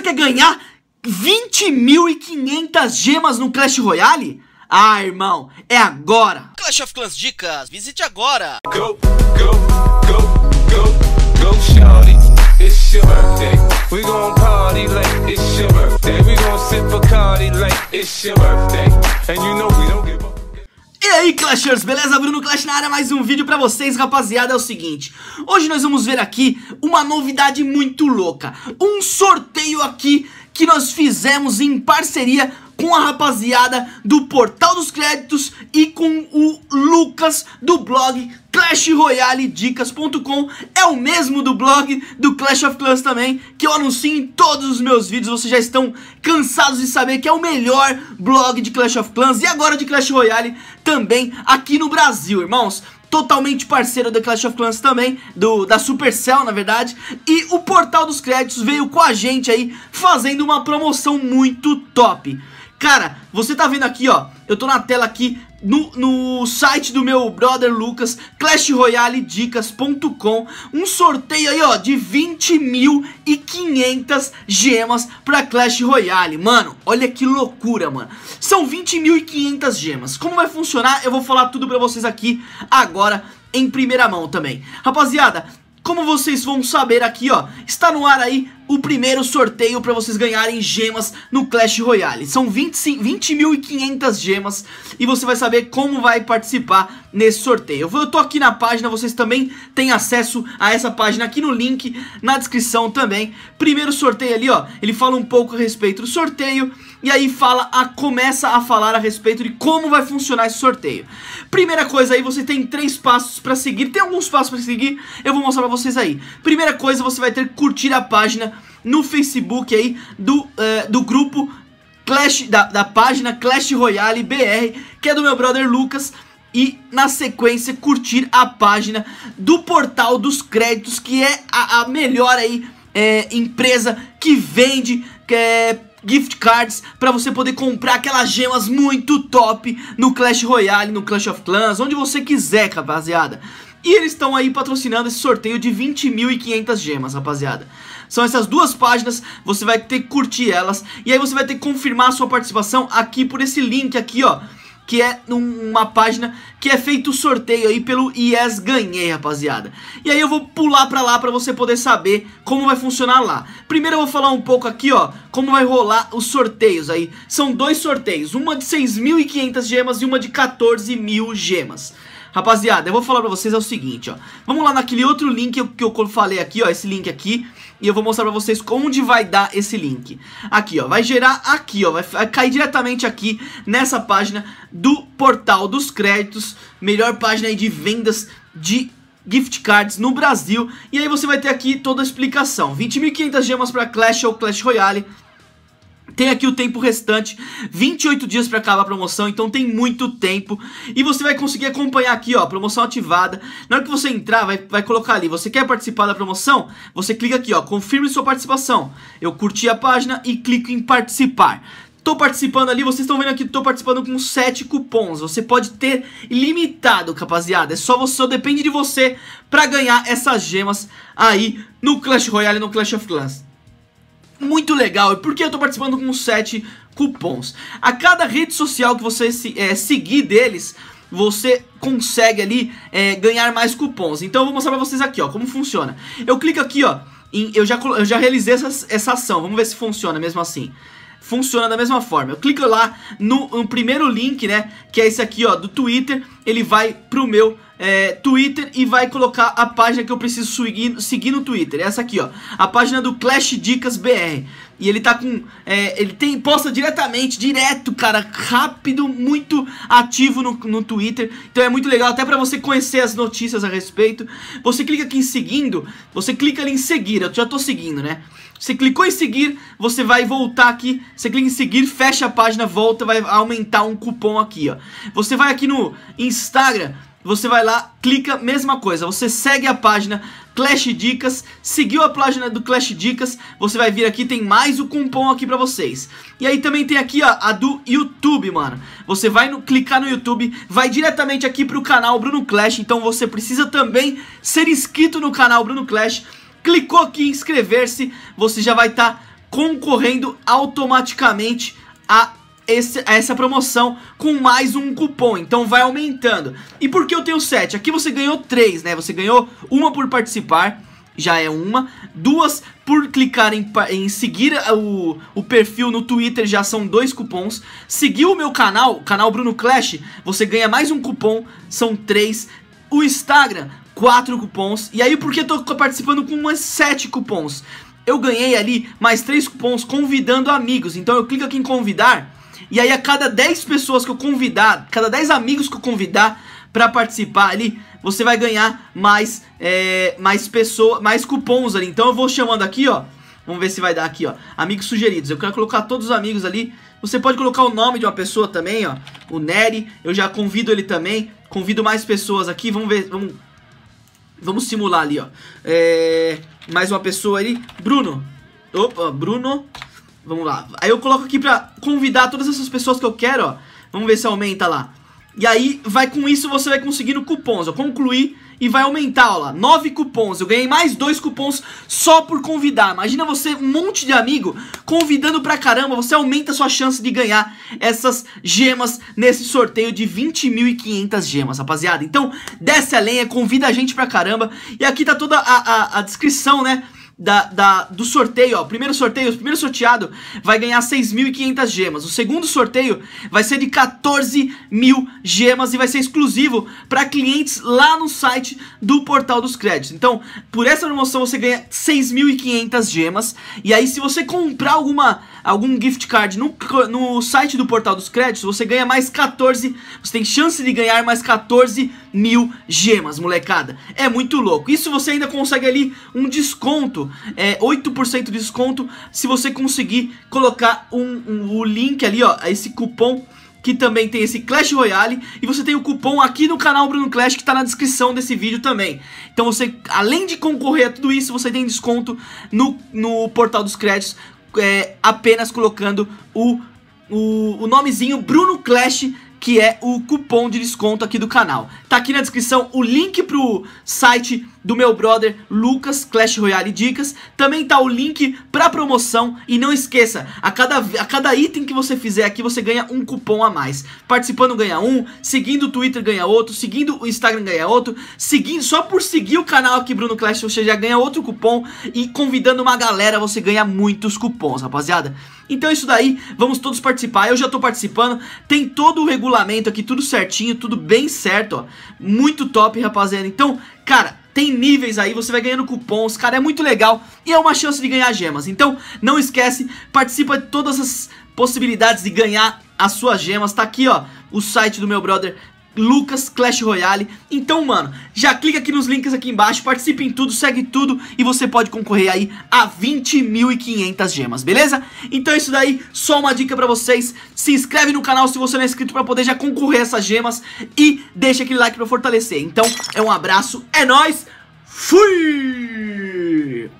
Você quer ganhar 20.500 gemas no Clash Royale? Ah, irmão, é agora! Clash of Clans Dicas, visite agora! Go, go, go, go, go, shawty. It's your birthday. We gon' party like it's your birthday. We gon' sip Bacardi like it's your birthday. And you know aí Clashers, beleza? Bruno Clash na área, mais um vídeo pra vocês, rapaziada, é o seguinte Hoje nós vamos ver aqui uma novidade muito louca Um sorteio aqui que nós fizemos em parceria com a rapaziada do Portal dos Créditos e com o Lucas do blog ClashRoyaleDicas.com É o mesmo do blog do Clash of Clans também, que eu anuncio em todos os meus vídeos Vocês já estão cansados de saber que é o melhor blog de Clash of Clans e agora de Clash Royale também aqui no Brasil, irmãos totalmente parceiro da Clash of Clans também, do, da Supercell na verdade, e o Portal dos Créditos veio com a gente aí, fazendo uma promoção muito top. Cara, você tá vendo aqui, ó, eu tô na tela aqui no, no site do meu brother Lucas, clashroyaledicas.com, um sorteio aí, ó, de 20.500 gemas pra Clash Royale. Mano, olha que loucura, mano. São 20.500 gemas. Como vai funcionar? Eu vou falar tudo pra vocês aqui agora em primeira mão também. Rapaziada, como vocês vão saber aqui, ó, está no ar aí o primeiro sorteio para vocês ganharem gemas no Clash Royale. São 20.500 20 gemas e você vai saber como vai participar nesse sorteio. Eu tô aqui na página, vocês também têm acesso a essa página aqui no link, na descrição também. Primeiro sorteio ali, ó, ele fala um pouco a respeito do sorteio e aí fala a, começa a falar a respeito de como vai funcionar esse sorteio. Primeira coisa aí, você tem três passos para seguir, tem alguns passos para seguir, eu vou mostrar para vocês aí. Primeira coisa, você vai ter que curtir a página no Facebook aí do, uh, do grupo Clash, da, da página Clash Royale BR, que é do meu brother Lucas, e na sequência curtir a página do Portal dos Créditos, que é a, a melhor aí é, empresa que vende é, gift cards para você poder comprar aquelas gemas muito top no Clash Royale, no Clash of Clans, onde você quiser, rapaziada. E eles estão aí patrocinando esse sorteio de 20.500 gemas, rapaziada. São essas duas páginas, você vai ter que curtir elas e aí você vai ter que confirmar a sua participação aqui por esse link aqui, ó que é uma página que é feito o sorteio aí pelo IES Ganhei, rapaziada. E aí eu vou pular pra lá pra você poder saber como vai funcionar lá. Primeiro eu vou falar um pouco aqui, ó, como vai rolar os sorteios aí. São dois sorteios, uma de 6.500 gemas e uma de 14.000 gemas. Rapaziada, eu vou falar pra vocês é o seguinte, ó. Vamos lá naquele outro link que eu falei aqui, ó, esse link aqui. E eu vou mostrar pra vocês onde vai dar esse link Aqui, ó, vai gerar aqui, ó Vai cair diretamente aqui nessa página do Portal dos Créditos Melhor página aí de vendas de gift cards no Brasil E aí você vai ter aqui toda a explicação 20.500 gemas pra Clash ou Clash Royale tem aqui o tempo restante, 28 dias para acabar a promoção, então tem muito tempo. E você vai conseguir acompanhar aqui, ó, promoção ativada. Na hora que você entrar, vai, vai colocar ali, você quer participar da promoção? Você clica aqui, ó, confirme sua participação. Eu curti a página e clico em participar. Tô participando ali, vocês estão vendo aqui, tô participando com 7 cupons. Você pode ter ilimitado, rapaziada. É só você, só depende de você pra ganhar essas gemas aí no Clash Royale no Clash of Clans muito legal. E por que eu tô participando com 7 cupons? A cada rede social que você se, é, seguir deles, você consegue ali é, ganhar mais cupons. Então eu vou mostrar pra vocês aqui, ó, como funciona. Eu clico aqui, ó, em, eu, já, eu já realizei essa, essa ação. Vamos ver se funciona mesmo assim funciona da mesma forma. Eu clico lá no, no, primeiro link, né, que é esse aqui, ó, do Twitter, ele vai pro meu é, Twitter e vai colocar a página que eu preciso seguir, seguir no Twitter. Essa aqui, ó, a página do Clash Dicas BR. E ele tá com, é, ele tem, posta diretamente, direto, cara, rápido, muito ativo no, no Twitter. Então é muito legal, até pra você conhecer as notícias a respeito. Você clica aqui em seguindo, você clica ali em seguir, eu já tô seguindo, né? Você clicou em seguir, você vai voltar aqui, você clica em seguir, fecha a página, volta, vai aumentar um cupom aqui, ó. Você vai aqui no Instagram, você vai lá, clica, mesma coisa, você segue a página Clash Dicas, seguiu a página do Clash Dicas, você vai vir aqui, tem mais o cupom aqui pra vocês. E aí também tem aqui, ó, a do YouTube, mano. Você vai no, clicar no YouTube, vai diretamente aqui pro canal Bruno Clash, então você precisa também ser inscrito no canal Bruno Clash, Clicou aqui em inscrever-se, você já vai estar tá concorrendo automaticamente a esse, essa promoção com mais um cupom, então vai aumentando. E por que eu tenho 7? Aqui você ganhou 3, né? Você ganhou uma por participar, já é uma. Duas por clicar em, em seguir o, o perfil no Twitter, já são dois cupons. Seguir o meu canal, canal Bruno Clash, você ganha mais um cupom, são três. O Instagram, quatro cupons. E aí, por que eu tô participando com umas sete cupons? Eu ganhei ali mais três cupons convidando amigos. Então eu clico aqui em convidar. E aí, a cada 10 pessoas que eu convidar, cada 10 amigos que eu convidar para participar ali, você vai ganhar mais, é, mais pessoas, mais cupons ali. Então eu vou chamando aqui, ó. Vamos ver se vai dar aqui, ó. Amigos sugeridos. Eu quero colocar todos os amigos ali. Você pode colocar o nome de uma pessoa também, ó. O Nery. Eu já convido ele também. Convido mais pessoas aqui. Vamos ver. Vamos, vamos simular ali, ó. É, mais uma pessoa ali. Bruno. Opa, Bruno. Vamos lá. Aí eu coloco aqui pra convidar todas essas pessoas que eu quero, ó. Vamos ver se aumenta lá. E aí, vai com isso, você vai conseguindo cupons. Eu concluí e vai aumentar, ó lá, 9 cupons. Eu ganhei mais dois cupons só por convidar. Imagina você, um monte de amigo, convidando pra caramba. Você aumenta a sua chance de ganhar essas gemas nesse sorteio de 20.500 gemas, rapaziada. Então, desce a lenha, convida a gente pra caramba. E aqui tá toda a, a, a descrição, né? Da, da, do sorteio, ó, o primeiro sorteio, o primeiro sorteado vai ganhar 6.500 gemas. O segundo sorteio vai ser de 14 mil gemas e vai ser exclusivo para clientes lá no site do Portal dos Créditos. Então, por essa promoção você ganha 6.500 gemas. E aí, se você comprar alguma algum gift card no, no site do Portal dos Créditos, você ganha mais 14, você tem chance de ganhar mais 14 mil gemas, molecada. É muito louco. Isso você ainda consegue ali um desconto, é 8% de desconto se você conseguir colocar um, um, o link ali, ó, esse cupom que também tem esse Clash Royale e você tem o cupom aqui no canal Bruno Clash que está na descrição desse vídeo também. Então você, além de concorrer a tudo isso, você tem desconto no, no portal dos créditos é, apenas colocando o, o, o nomezinho Bruno Clash que é o cupom de desconto aqui do canal. Tá aqui na descrição o link pro site do meu brother Lucas Clash Royale Dicas. Também tá o link pra promoção. E não esqueça, a cada, a cada item que você fizer aqui, você ganha um cupom a mais. Participando ganha um, seguindo o Twitter ganha outro, seguindo o Instagram ganha outro, seguindo, só por seguir o canal aqui Bruno Clash você já ganha outro cupom. E convidando uma galera você ganha muitos cupons, rapaziada. Então é isso daí, vamos todos participar, eu já tô participando, tem todo o regulamento aqui, tudo certinho, tudo bem certo, ó, muito top, rapaziada, então, cara, tem níveis aí, você vai ganhando cupons, cara, é muito legal e é uma chance de ganhar gemas, então não esquece, participa de todas as possibilidades de ganhar as suas gemas, tá aqui ó, o site do meu brother Lucas Clash Royale. Então, mano, já clica aqui nos links aqui embaixo, participe em tudo, segue tudo e você pode concorrer aí a 20.500 gemas, beleza? Então é isso daí, só uma dica pra vocês, se inscreve no canal se você não é inscrito pra poder já concorrer a essas gemas e deixa aquele like pra fortalecer. Então, é um abraço, é nóis, fui!